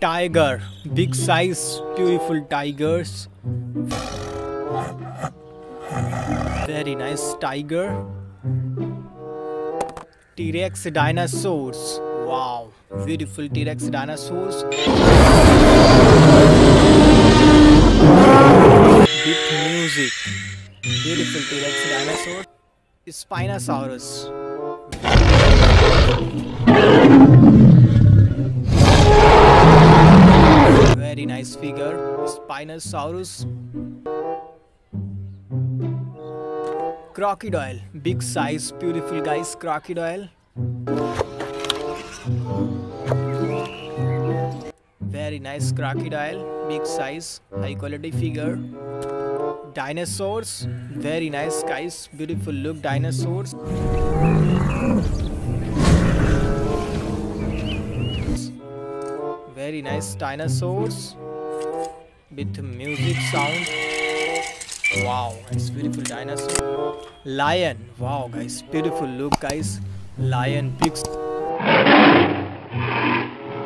Tiger, big size, beautiful tigers. Very nice tiger. T-Rex dinosaurs. Wow, beautiful T-Rex dinosaurs. With music. Beautiful T-Rex dinosaur. Spinosaurus. Nice figure. Spinosaurus. Crocodile. Big size, beautiful guys. Crocodile. Very nice crocodile. Big size, high quality figure. Dinosaurs. Very nice guys. Beautiful look dinosaurs. Very nice dinosaurs with music sound. Wow, guys, beautiful dinosaur. Lion. Wow, guys, beautiful look, guys. Lion, big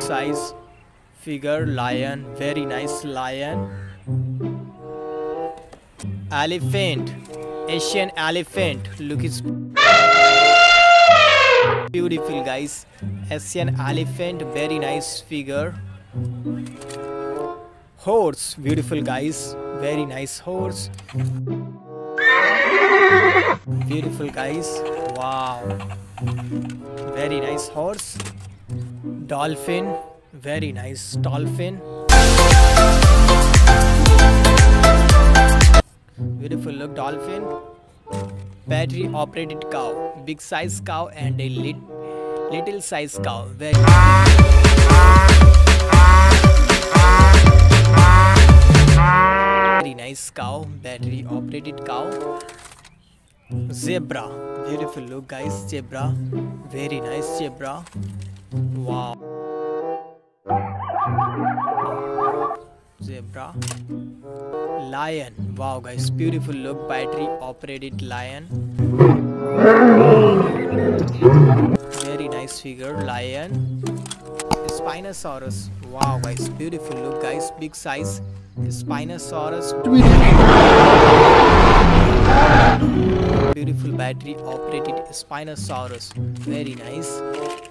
size figure. Lion, very nice lion. Elephant, Asian elephant. Look, it's beautiful, guys. Asian elephant, very nice figure. Horse, beautiful, guys. Very nice horse. Beautiful, guys. Wow. Very nice horse. Dolphin, very nice dolphin. Beautiful look dolphin. Battery operated cow. Big size cow and a lit, little size cow. Very Operated cow. Zebra. Beautiful look guys. Zebra. Very nice zebra. Wow. Zebra. Lion. Wow guys. Beautiful look. Battery operated lion. Very nice figure. Lion. Spinosaurus. Wow guys. Beautiful look guys. Big size. Spinosaurus. Beautiful battery operated Spinosaurus. Very nice.